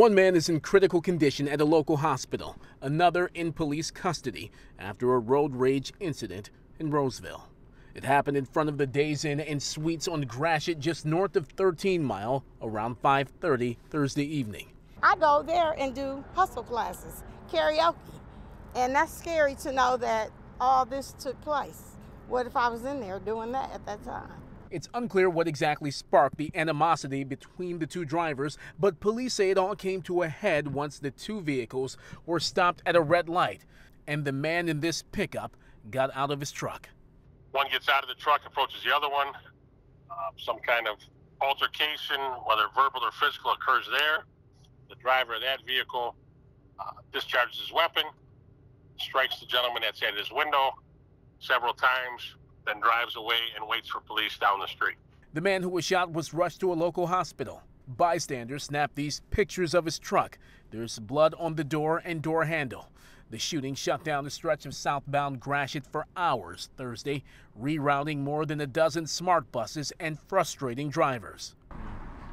One man is in critical condition at a local hospital, another in police custody after a road rage incident in Roseville. It happened in front of the Days Inn and Suites on Gratiot just north of 13 Mile around 5:30 Thursday evening. I go there and do hustle classes, karaoke. And that's scary to know that all this took place. What if I was in there doing that at that time? It's unclear what exactly sparked the animosity between the two drivers, but police say it all came to a head once the two vehicles were stopped at a red light and the man in this pickup got out of his truck. One gets out of the truck, approaches the other one. Uh, some kind of altercation, whether verbal or physical, occurs there. The driver of that vehicle uh, discharges his weapon, strikes the gentleman that's at his window several times, then drives away and waits for police down the street. The man who was shot was rushed to a local hospital. Bystanders snapped these pictures of his truck. There's blood on the door and door handle. The shooting shut down the stretch of southbound Gratiot for hours Thursday, rerouting more than a dozen smart buses and frustrating drivers.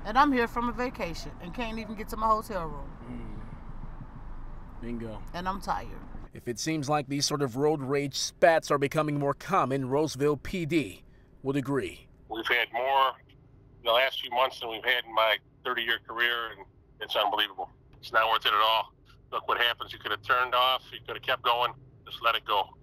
And I'm here from a vacation and can't even get to my hotel room. Mm. Bingo. And I'm tired. If it seems like these sort of road rage spats are becoming more common, Roseville PD would agree. We've had more in the last few months than we've had in my 30 year career, and it's unbelievable. It's not worth it at all. Look what happens. You could have turned off, you could have kept going, just let it go.